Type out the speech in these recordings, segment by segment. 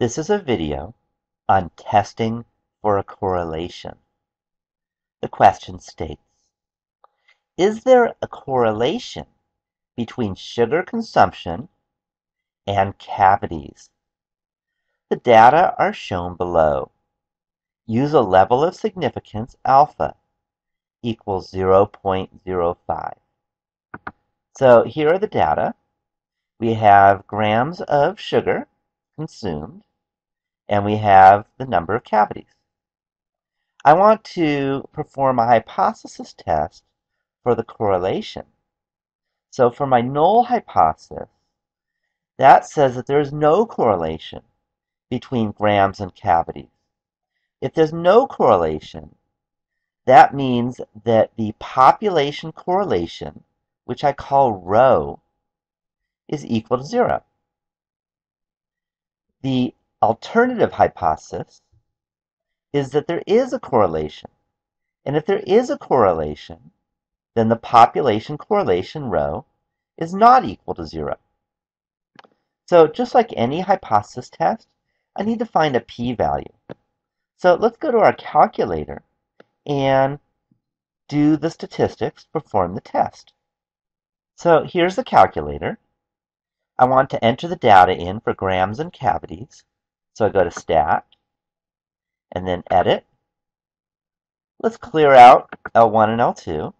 This is a video on testing for a correlation. The question states, is there a correlation between sugar consumption and cavities? The data are shown below. Use a level of significance alpha equals 0.05. So here are the data. We have grams of sugar consumed and we have the number of cavities. I want to perform a hypothesis test for the correlation. So for my null hypothesis, that says that there is no correlation between grams and cavities. If there's no correlation, that means that the population correlation, which I call rho, is equal to zero. The alternative hypothesis is that there is a correlation. And if there is a correlation, then the population correlation rho is not equal to zero. So just like any hypothesis test, I need to find a p-value. So let's go to our calculator and do the statistics, perform the test. So here's the calculator. I want to enter the data in for grams and cavities. So I go to Stat, and then Edit. Let's clear out L1 and L2.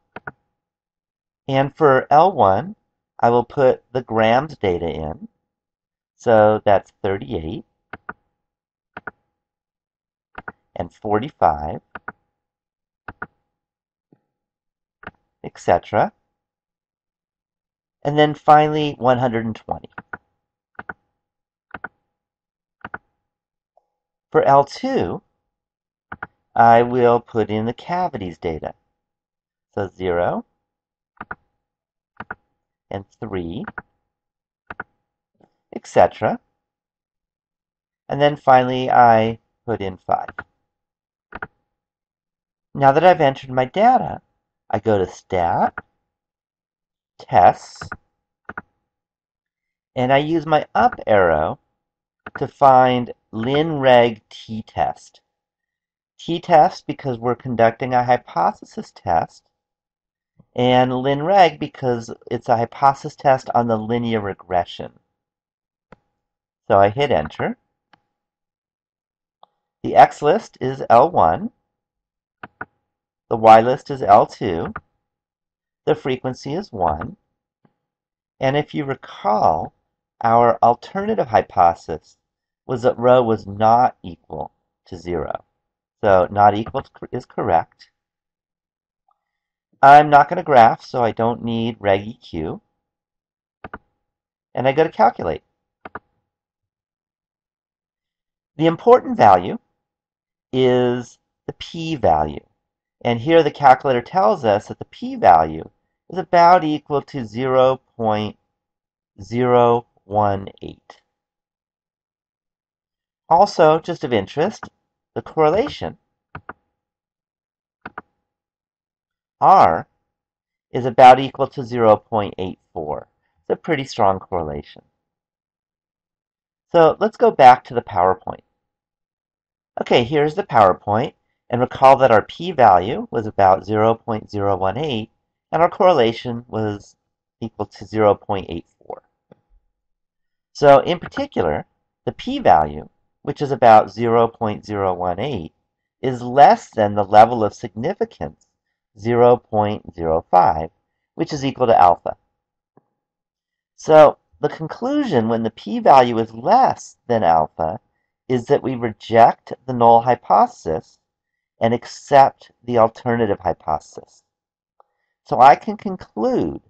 And for L1, I will put the grams data in. So that's 38 and 45, etc. And then finally 120. For L2, I will put in the cavities data. So 0 and 3, etc. And then finally, I put in 5. Now that I've entered my data, I go to Stat, Tests, and I use my up arrow to find linreg t-test. T-test because we're conducting a hypothesis test, and linreg because it's a hypothesis test on the linear regression. So I hit enter. The X list is L1. The Y list is L2. The frequency is 1. And if you recall, our alternative hypothesis was that rho was not equal to 0. So not equal is correct. I'm not going to graph, so I don't need reg EQ. And I go to calculate. The important value is the p-value. And here the calculator tells us that the p-value is about equal to 0.018. Also, just of interest, the correlation R is about equal to 0.84. It's a pretty strong correlation. So let's go back to the PowerPoint. Okay, here's the PowerPoint, and recall that our p-value was about 0.018, and our correlation was equal to 0.84. So in particular, the p-value which is about 0.018, is less than the level of significance, 0.05, which is equal to alpha. So the conclusion when the p-value is less than alpha is that we reject the null hypothesis and accept the alternative hypothesis. So I can conclude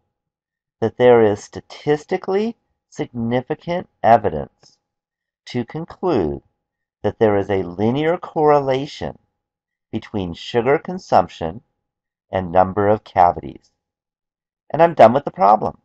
that there is statistically significant evidence to conclude that there is a linear correlation between sugar consumption and number of cavities. And I'm done with the problem.